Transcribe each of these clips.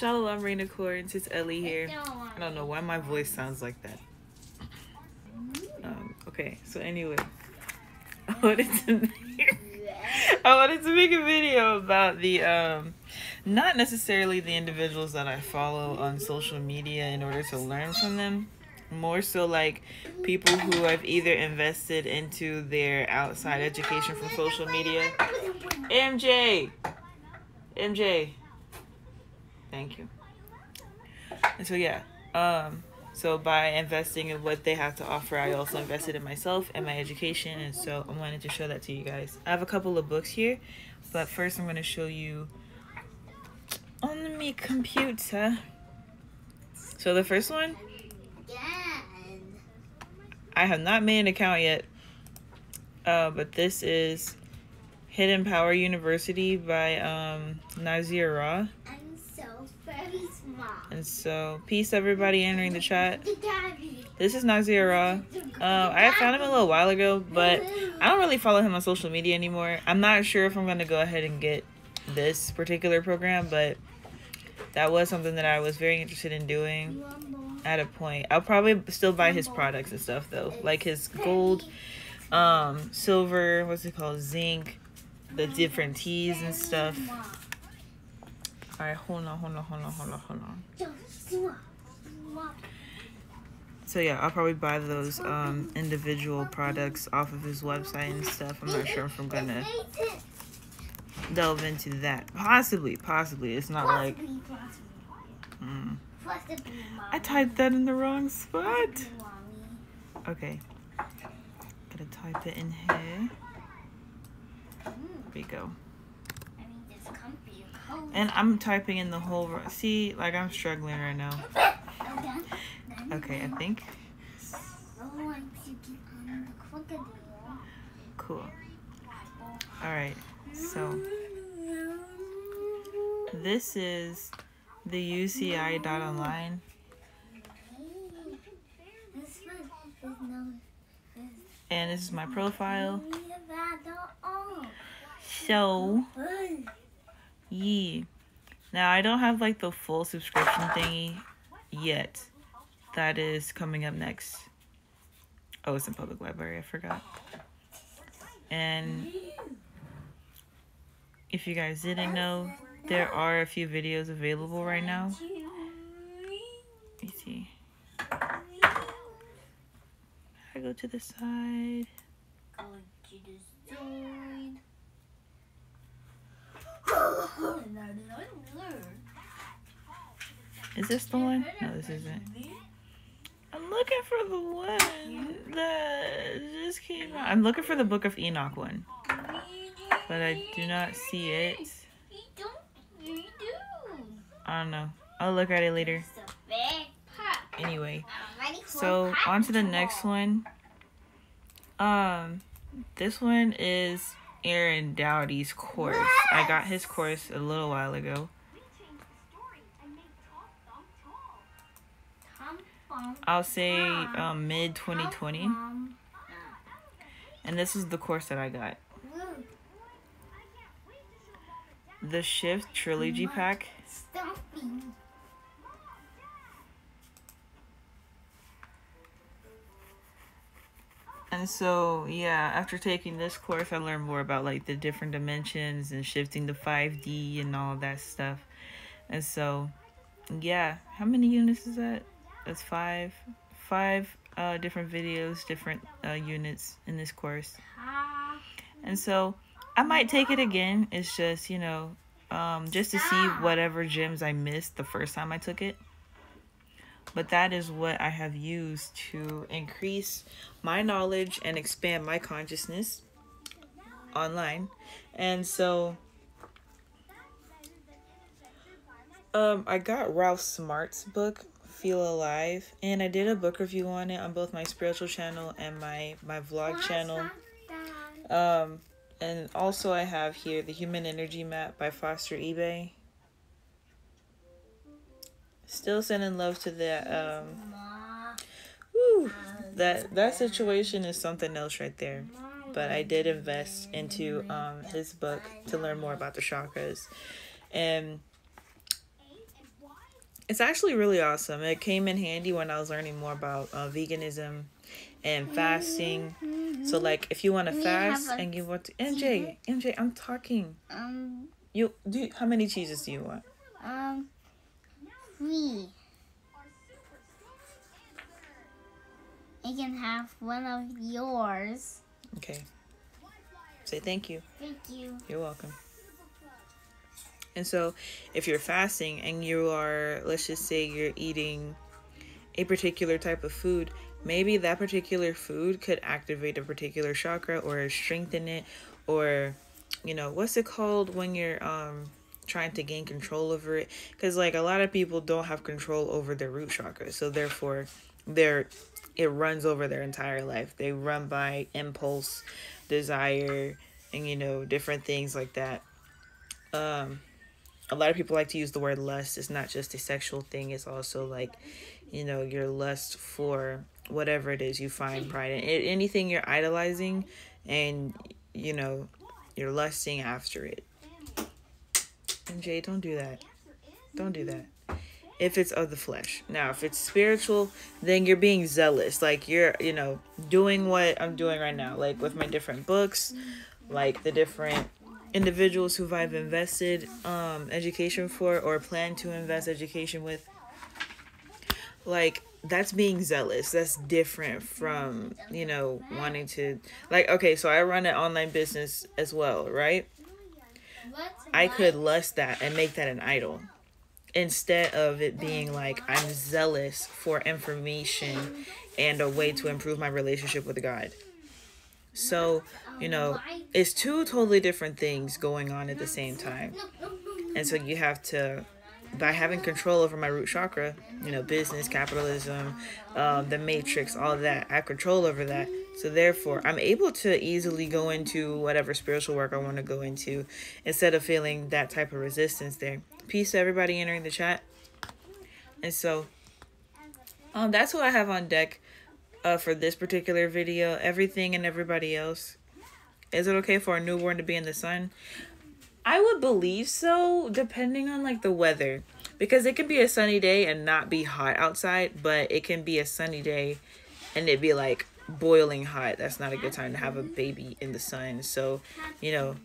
Shalom, Rain Accords. It's Ellie here. I don't know why my voice sounds like that. Um, okay, so anyway, I wanted to make, I wanted to make a video about the um, not necessarily the individuals that I follow on social media in order to learn from them. More so like people who I've either invested into their outside education from social media. MJ, MJ. Thank you. And so yeah, um, so by investing in what they have to offer, I also invested in myself and my education, and so I wanted to show that to you guys. I have a couple of books here, but first I'm going to show you on my computer. So the first one, I have not made an account yet, uh, but this is Hidden Power University by um, And so, peace everybody entering the chat. This is Nazir Ra. Uh, I found him a little while ago, but I don't really follow him on social media anymore. I'm not sure if I'm going to go ahead and get this particular program, but that was something that I was very interested in doing at a point. I'll probably still buy his products and stuff though, like his gold, um, silver, what's it called, zinc, the different teas and stuff. Right, hold on, hold on, hold on, hold on, hold on. So yeah, I'll probably buy those um, individual products off of his website and stuff. I'm not sure if I'm gonna delve into that. Possibly, possibly. It's not like. Mm. I typed that in the wrong spot. Okay. Gotta type it in here. There we go. And I'm typing in the whole. See, like I'm struggling right now. Okay, I think. Cool. Alright, so. This is the UCI dot online. And this is my profile. So, yeah. Now, I don't have like the full subscription thingy yet. That is coming up next. Oh, it's in public library. I forgot. And if you guys didn't know, there are a few videos available right now. Let me see. I go to the side. Is this the one? No, this isn't. I'm looking for the one that just came out. I'm looking for the Book of Enoch one. But I do not see it. I don't know. I'll look at it later. Anyway, so on to the next one. Um, this one is Aaron Doughty's course. I got his course a little while ago. I'll say um, mid 2020. And this is the course that I got. The Shift Trilogy Pack. And so, yeah, after taking this course, I learned more about like the different dimensions and shifting to 5D and all that stuff. And so, yeah, how many units is that? That's five. Five uh, different videos, different uh, units in this course. And so, I might take it again. It's just, you know, um, just to see whatever gems I missed the first time I took it. But that is what I have used to increase my knowledge and expand my consciousness online. And so um I got Ralph Smart's book Feel Alive and I did a book review on it on both my spiritual channel and my my vlog channel. Um and also I have here the Human Energy Map by Foster Ebayy. Still sending love to that um woo, that that situation is something else right there. But I did invest into um his book to learn more about the chakras. And it's actually really awesome. It came in handy when I was learning more about uh, veganism and fasting. So like if you want to fast and you want to MJ, MJ, I'm talking. Um, You do how many cheeses do you want? um, three. You can have one of yours. Okay. Say thank you. Thank you. You're welcome. And so, if you're fasting and you are, let's just say you're eating a particular type of food, maybe that particular food could activate a particular chakra or strengthen it or you know, what's it called when you're um trying to gain control over it cuz like a lot of people don't have control over their root chakra. So therefore, they're it runs over their entire life. They run by impulse, desire, and you know, different things like that. Um a lot of people like to use the word lust. It's not just a sexual thing, it's also like, you know, your lust for whatever it is you find pride in. Anything you're idolizing and, you know, you're lusting after it. And Jay, don't do that. Don't do that. If it's of the flesh. Now, if it's spiritual, then you're being zealous. Like you're, you know, doing what I'm doing right now, like with my different books, like the different individuals who I've invested um education for or plan to invest education with. Like that's being zealous. That's different from, you know, wanting to like okay, so I run an online business as well, right? I could lust that and make that an idol instead of it being like I'm zealous for information and a way to improve my relationship with God. So, you know, it's two totally different things going on at the same time. And so you have to, by having control over my root chakra, you know, business, capitalism, um, the matrix, all that, I have control over that. So therefore, I'm able to easily go into whatever spiritual work I want to go into instead of feeling that type of resistance there. Peace to everybody entering the chat. And so, um, that's what I have on deck uh, for this particular video. Everything and everybody else. Is it okay for a newborn to be in the sun? I would believe so, depending on like the weather. Because it can be a sunny day and not be hot outside, but it can be a sunny day and it be like boiling hot. That's not a good time to have a baby in the sun. So, you know,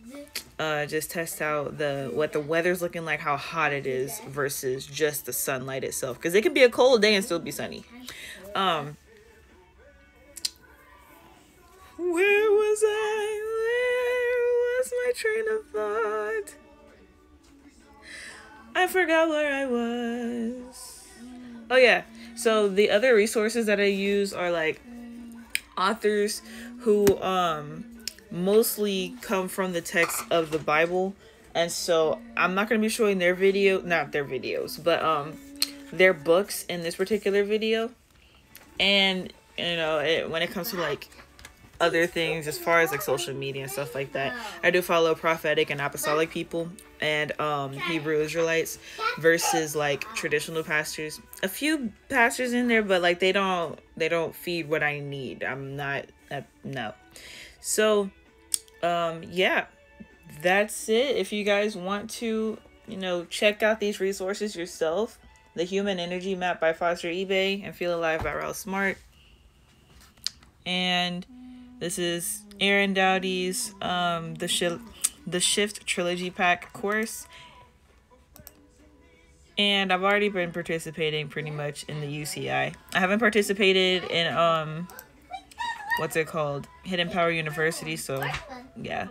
uh just test out the what the weather's looking like, how hot it is versus just the sunlight itself. Because it can be a cold day and still be sunny. Um train of thought? I forgot where I was. Oh yeah. So the other resources that I use are like authors who um mostly come from the text of the Bible. And so I'm not going to be showing their video, not their videos, but um their books in this particular video. And you know, it, when it comes to like other things as far as like social media and stuff like that. I do follow prophetic and apostolic people and um Hebrew Israelites versus like traditional pastors. A few pastors in there, but like they don't they don't feed what I need. I'm not uh, no. So um yeah, that's it. If you guys want to, you know, check out these resources yourself, the Human Energy Map by Foster Ebayy and Feel Alive by Ralph Smart. And this is Aaron Doughty's um the shi- the Shift Trilogy Pack course. And I've already been participating pretty much in the UCI. I haven't participated in um what's it called? Hidden Power University, so yeah.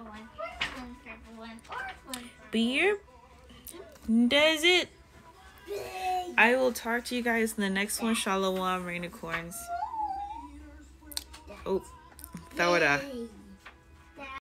Here does it. I will talk to you guys in the next one. Shalom, rainicorns. Oh, Hasta ahora.